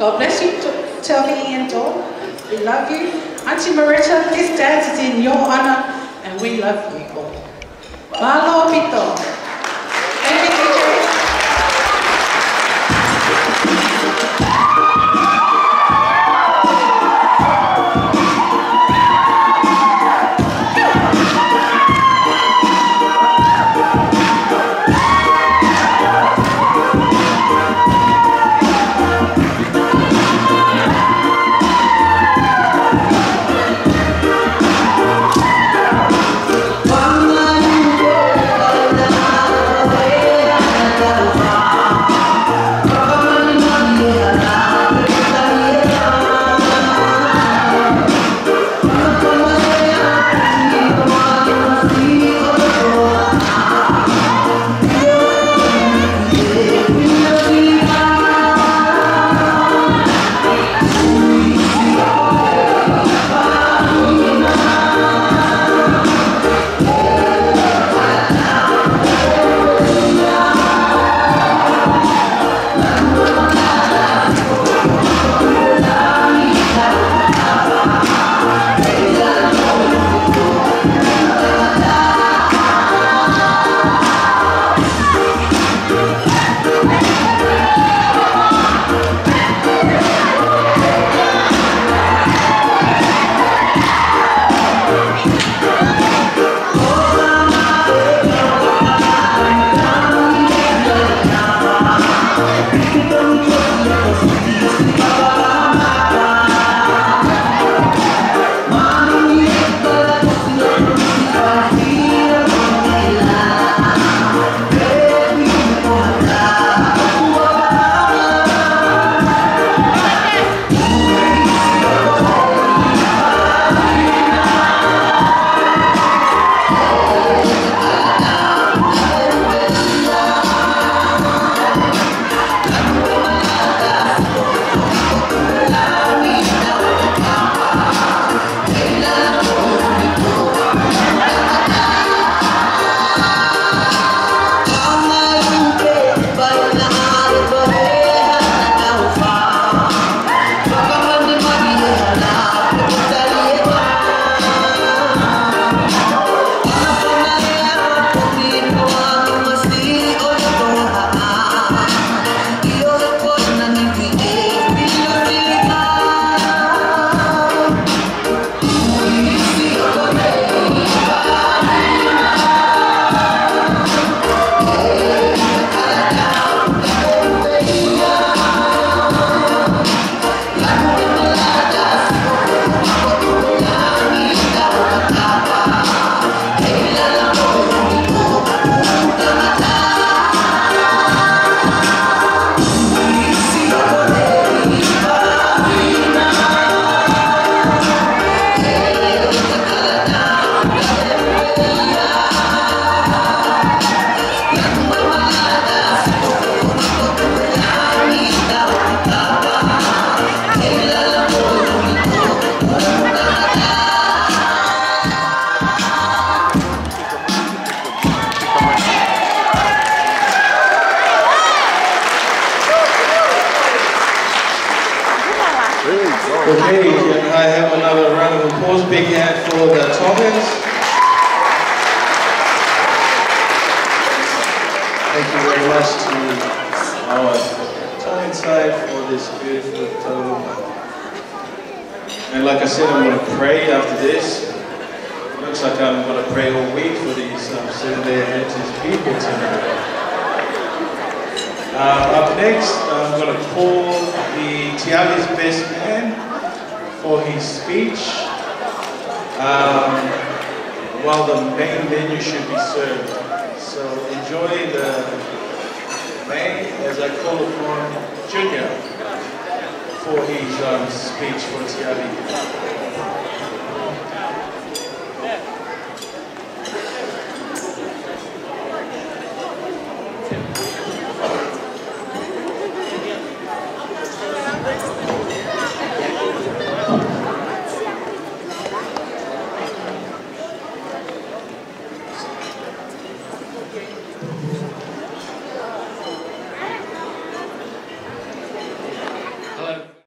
God bless you, Telly and Dor. We love you. Auntie Marita, this dance is in your honor, and we love you all. The page, and I have another round of applause. Big hand for the Tommins. Thank you very much to our Tommin side for this beautiful film. And like I said, I'm going to pray after this. It looks like I'm going to pray all week for these um, Sunday Heritage people tonight. Uh, up next, I'm going to call the Tiali's best man for his speech um, while the main menu should be served. So enjoy the main as I call upon Junior for his um, speech for Tiali.